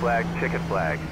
Flag, checkered flag.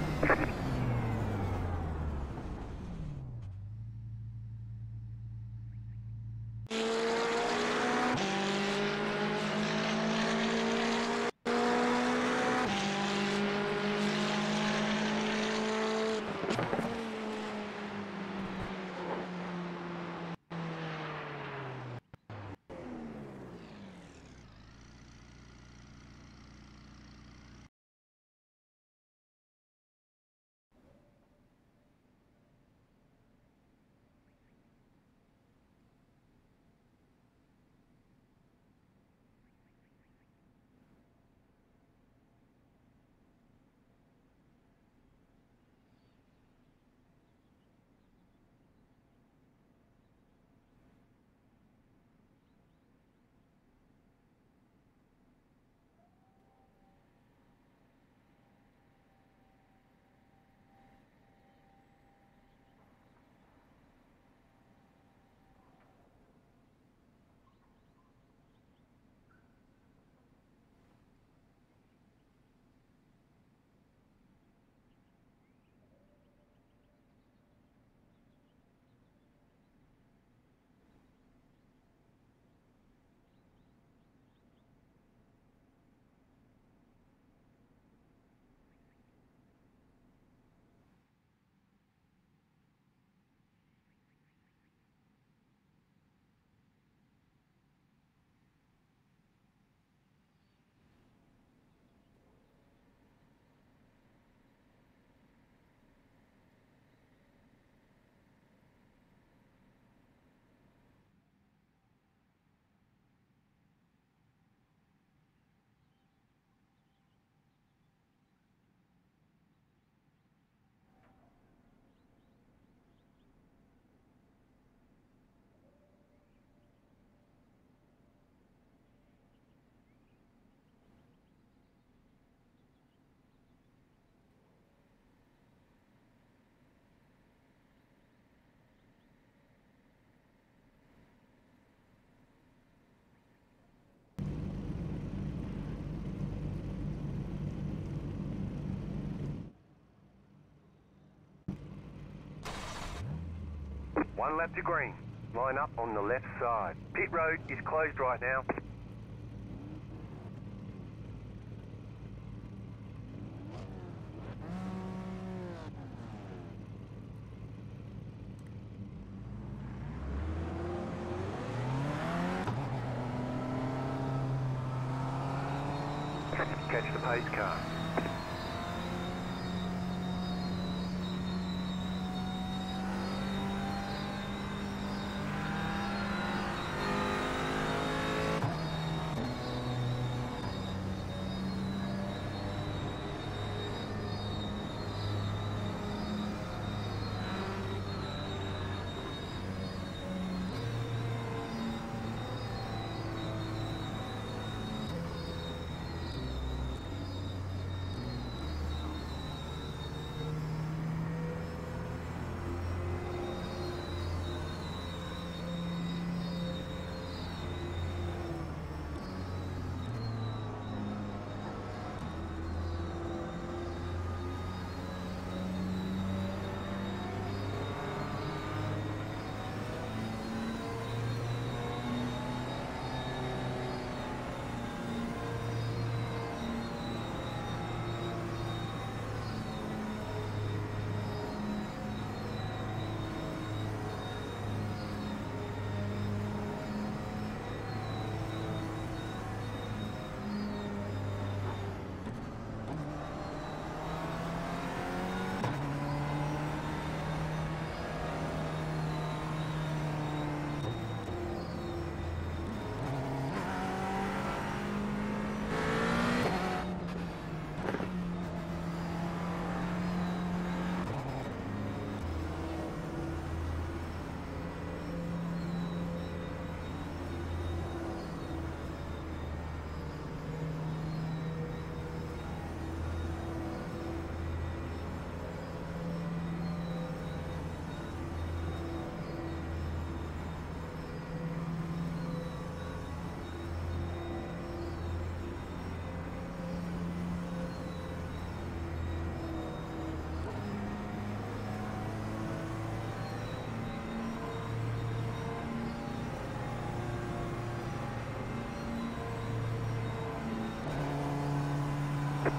One lap to green. Line up on the left side. Pit road is closed right now.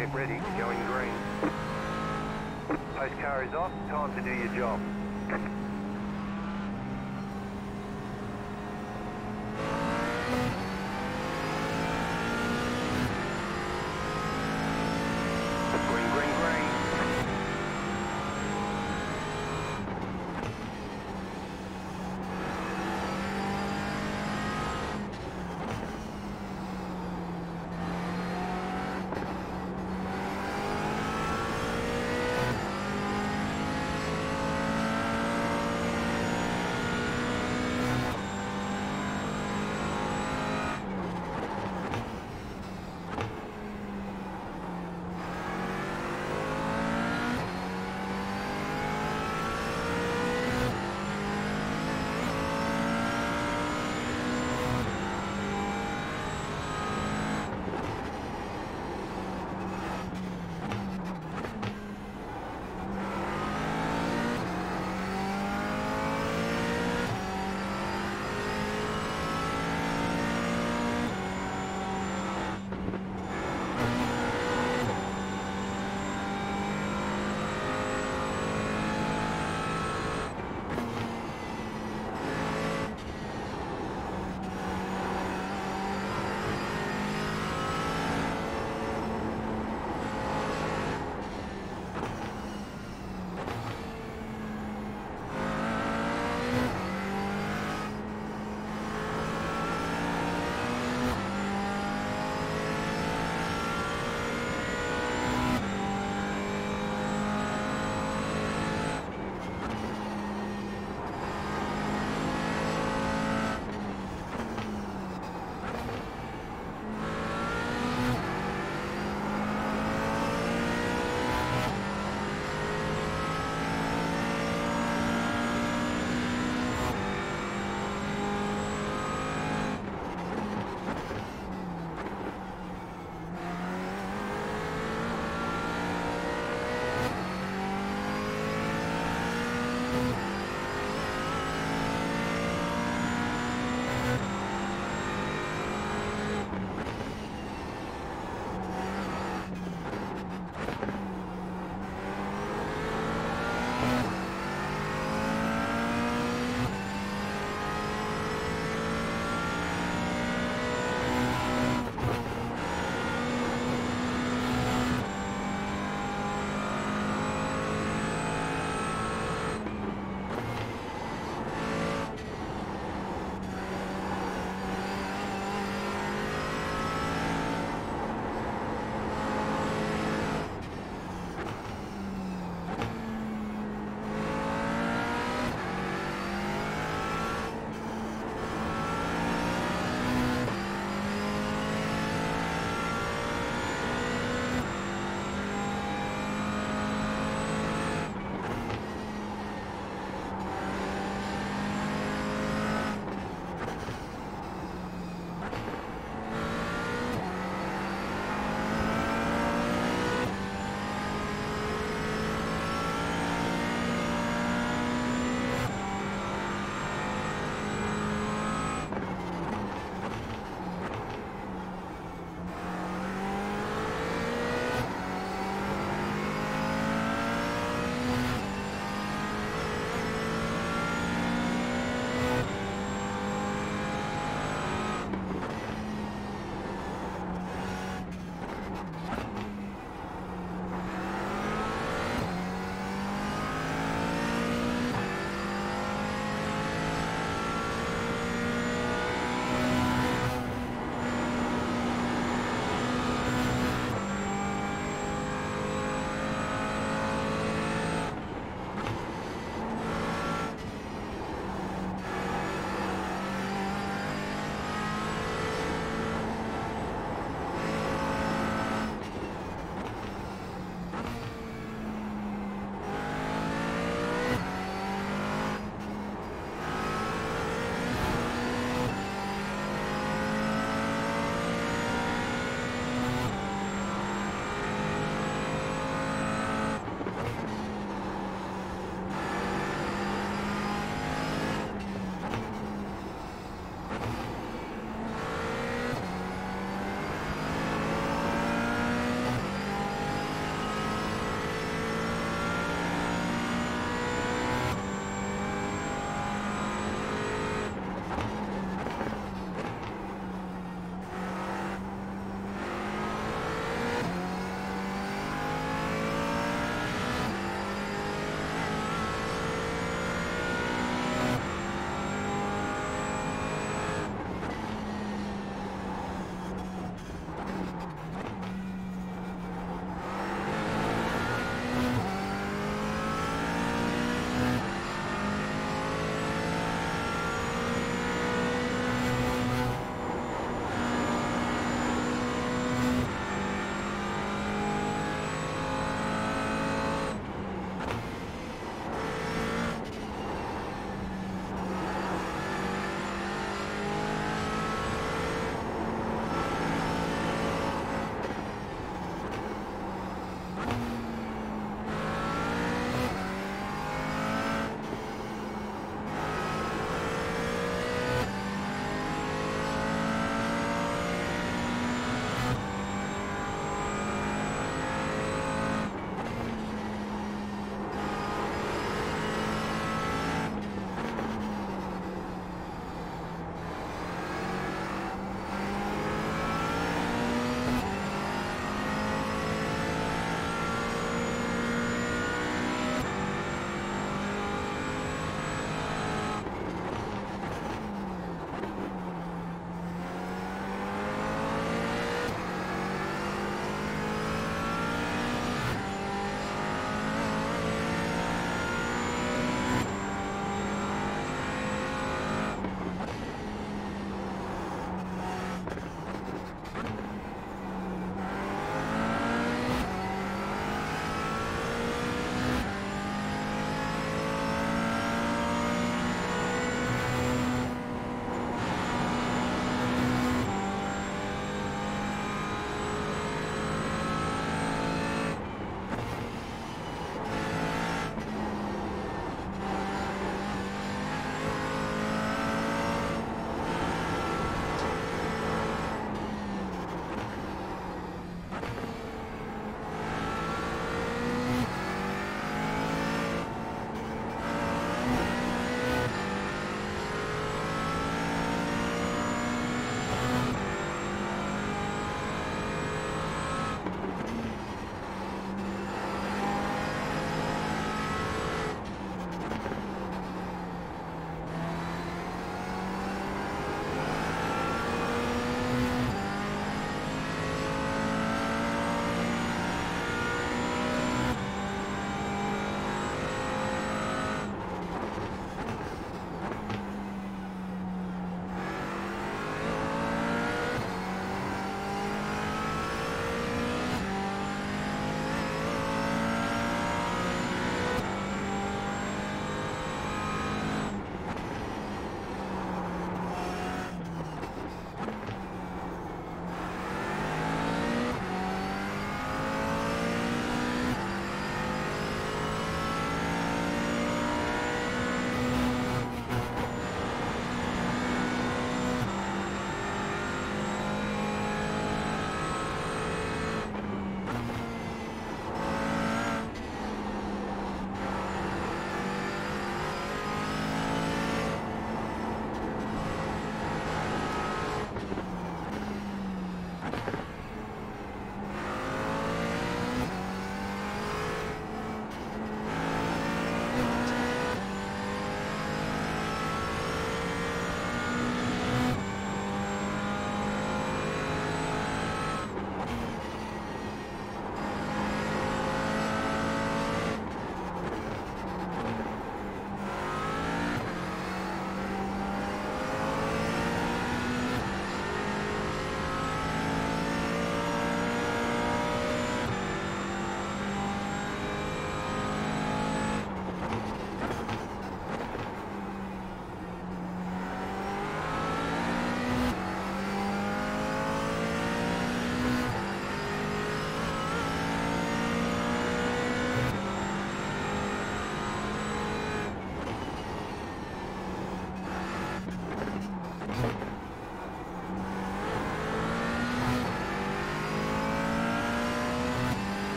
Get ready, going green. Pace car is off, time to do your job.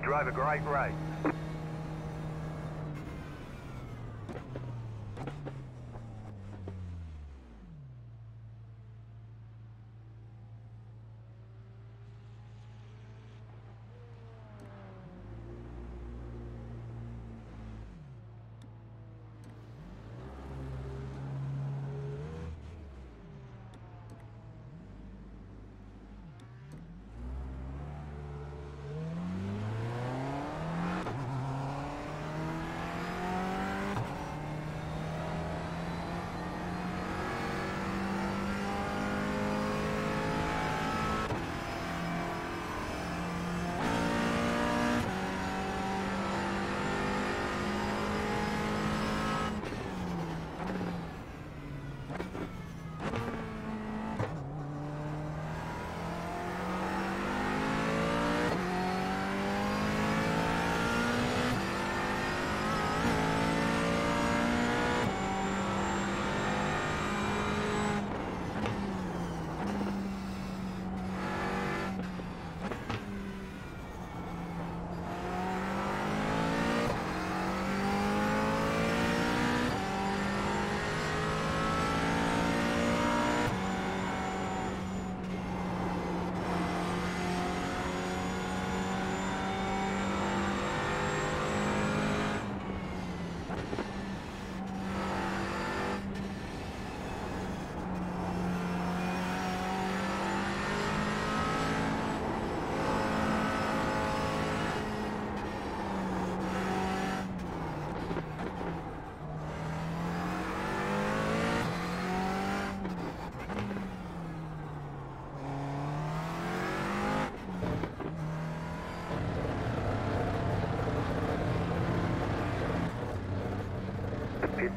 You drove a great race.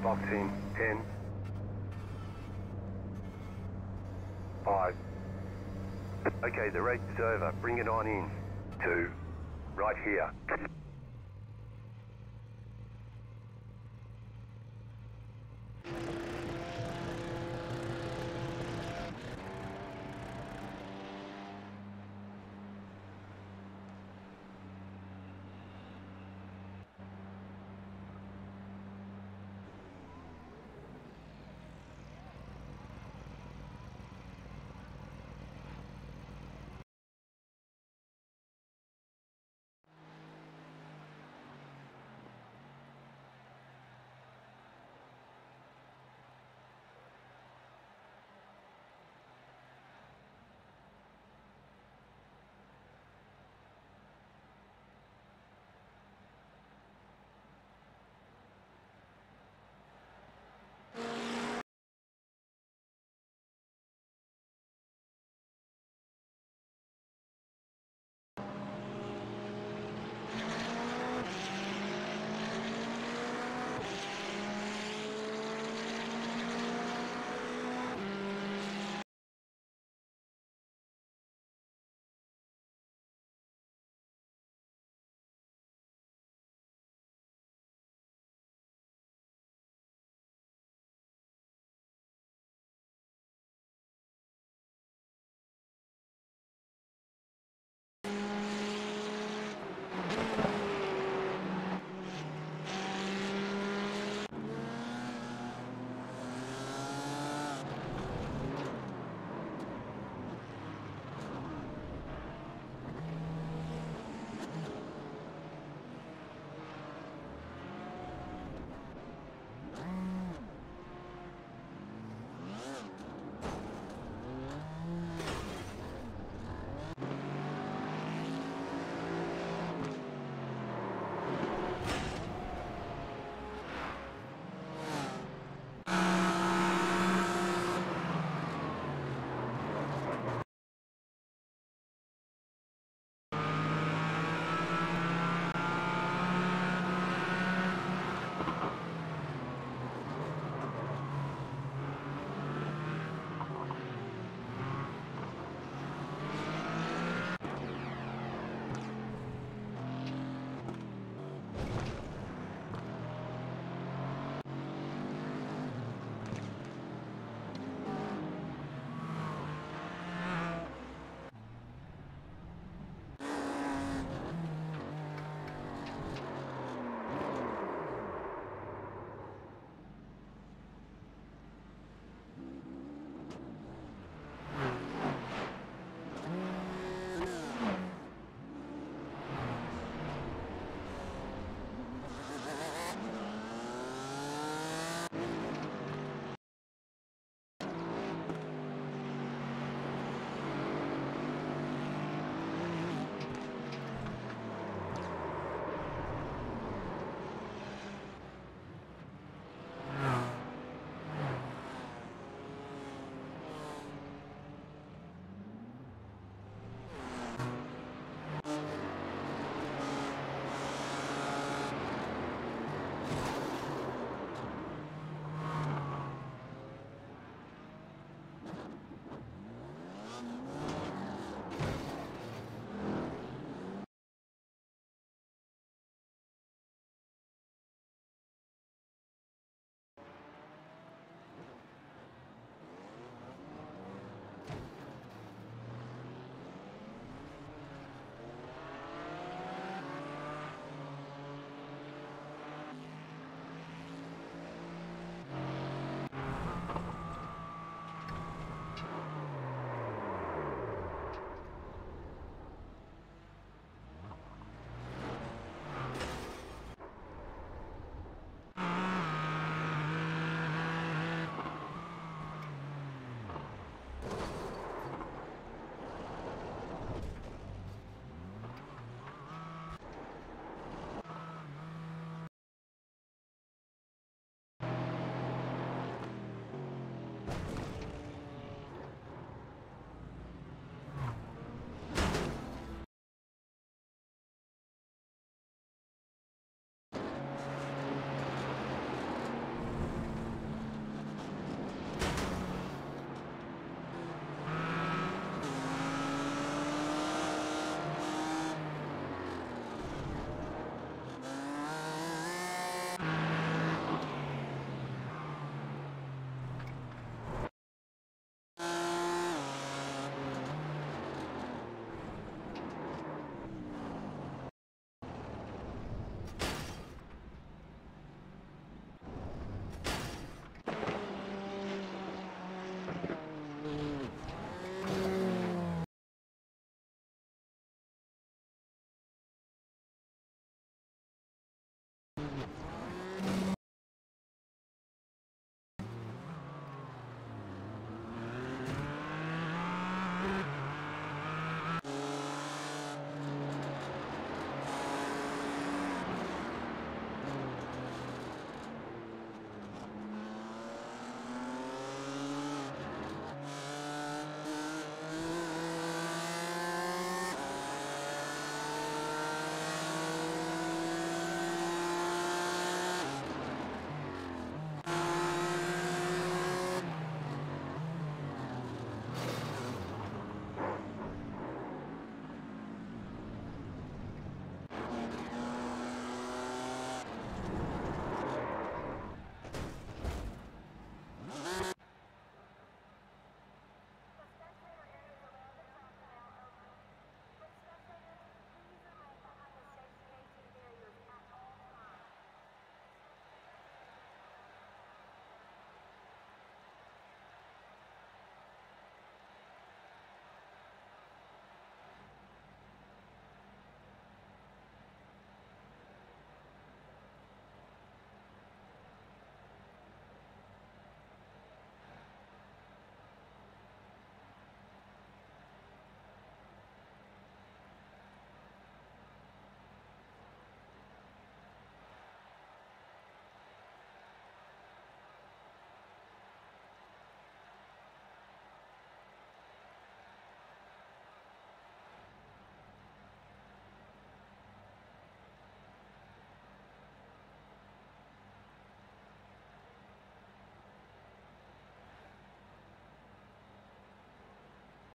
Box in. Ten. Five. Okay, the race is over. Bring it on in. Two. Right here.